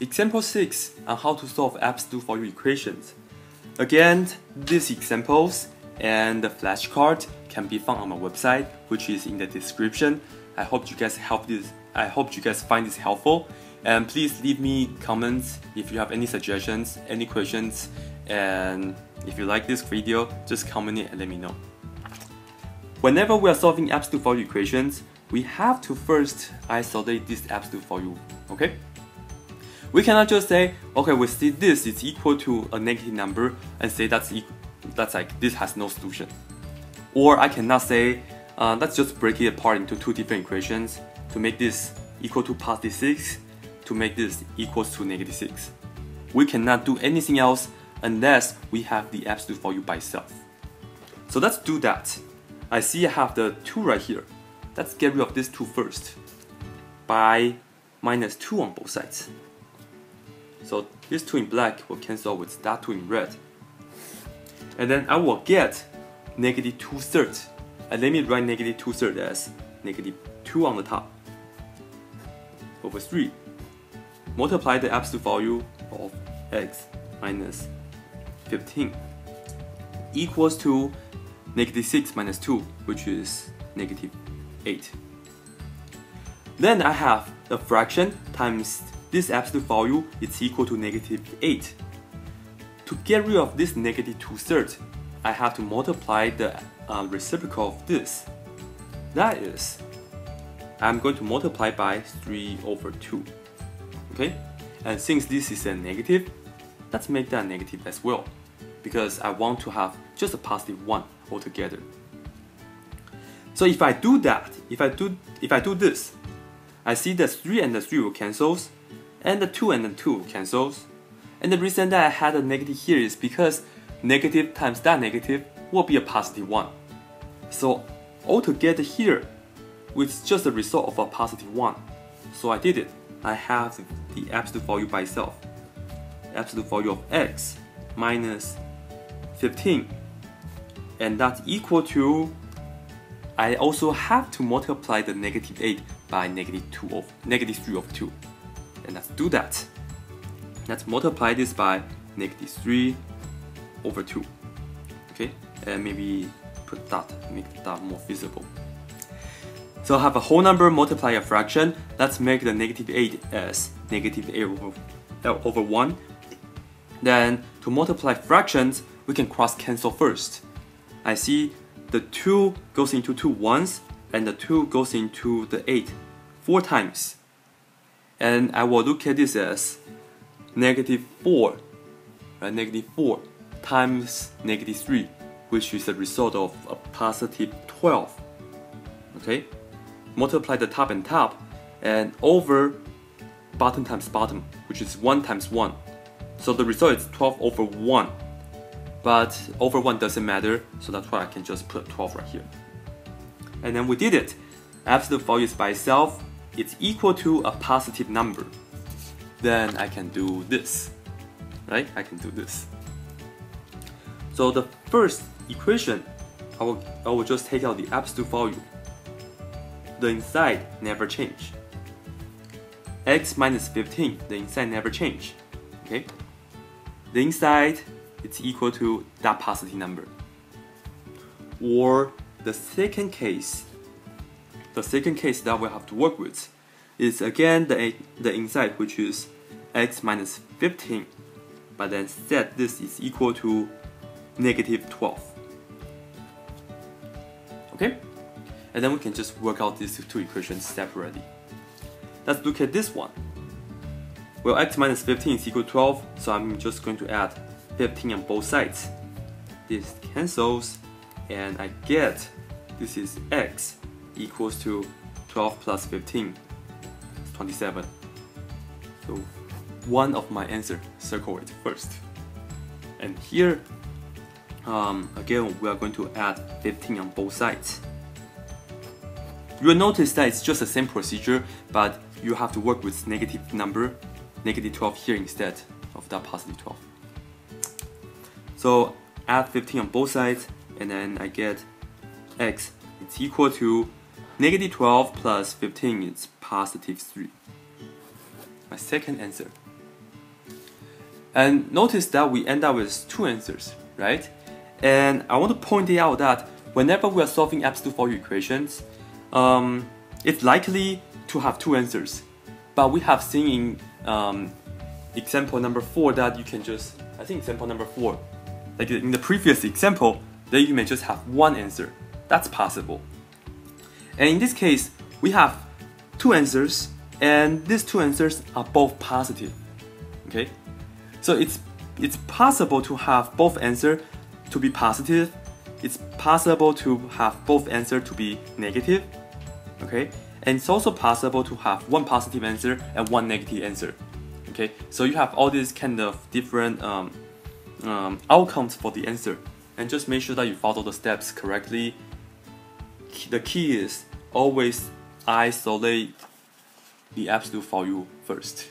Example 6 on how to solve absolute value equations. Again, these examples and the flashcard can be found on my website, which is in the description. I hope you guys help this. I hope you guys find this helpful. And please leave me comments if you have any suggestions, any questions, and if you like this video, just comment it and let me know. Whenever we are solving absolute value equations, we have to first isolate this absolute value, okay? We cannot just say, okay, we see this is equal to a negative number and say that's equal, that's like this has no solution. Or I cannot say, uh, let's just break it apart into two different equations to make this equal to positive 6 to make this equals to negative 6. We cannot do anything else unless we have the absolute value by itself. So let's do that. I see I have the 2 right here. Let's get rid of this 2 first by minus 2 on both sides. So this 2 in black will cancel with that 2 in red. And then I will get negative 2 thirds. And let me write negative 2 thirds as negative 2 on the top over 3. Multiply the absolute value of x minus 15 equals to negative 6 minus 2, which is negative 8. Then I have the fraction times this absolute value is equal to negative 8. To get rid of this negative 2 thirds, I have to multiply the uh, reciprocal of this. That is, I'm going to multiply by 3 over 2. Okay? And since this is a negative, let's make that negative as well. Because I want to have just a positive 1 altogether. So if I do that, if I do if I do this, I see the 3 and the 3 will cancels, and the 2 and the 2 cancels. And the reason that I had a negative here is because negative times that negative will be a positive 1. So altogether here, it's just the result of a positive 1. So I did it. I have the absolute value by itself. Absolute value of x minus 15. And that's equal to, I also have to multiply the negative 8 by negative 2 of negative 3 of 2 let's do that. Let's multiply this by negative 3 over 2. Okay, and maybe put that, make that more visible. So I have a whole number multiply a fraction. Let's make the negative 8 as negative 8 over, uh, over 1. Then to multiply fractions, we can cross cancel first. I see the 2 goes into 2 once, and the 2 goes into the 8 four times and I will look at this as negative 4, right? Negative 4 times negative 3, which is the result of a positive 12. Okay? Multiply the top and top, and over bottom times bottom, which is 1 times 1. So the result is 12 over 1. But over 1 doesn't matter, so that's why I can just put 12 right here. And then we did it. Absolute value is by itself, it's equal to a positive number, then I can do this, right? I can do this. So the first equation, I will, I will just take out the absolute value. The inside never change. x minus 15, the inside never change, okay? The inside, it's equal to that positive number. Or the second case, the second case that we have to work with is again the, the inside which is x minus 15 but then set this is equal to negative 12 okay? And then we can just work out these two equations separately. Let's look at this one. Well x minus 15 is equal to 12 so I'm just going to add 15 on both sides. This cancels and I get this is x equals to 12 plus 15 is 27 so one of my answer circle it first. And here um, again we are going to add 15 on both sides. You will notice that it's just the same procedure but you have to work with negative number negative 12 here instead of that positive 12 so add 15 on both sides and then I get x it's equal to Negative 12 plus 15 is positive 3. My second answer. And notice that we end up with two answers, right? And I want to point out that whenever we are solving absolute value equations, um, it's likely to have two answers. But we have seen in um, example number four that you can just, I think example number four, like in the previous example, that you may just have one answer. That's possible. And in this case, we have two answers, and these two answers are both positive. Okay, so it's it's possible to have both answer to be positive. It's possible to have both answer to be negative. Okay, and it's also possible to have one positive answer and one negative answer. Okay, so you have all these kind of different um, um, outcomes for the answer, and just make sure that you follow the steps correctly. The key is always isolate the absolute value first.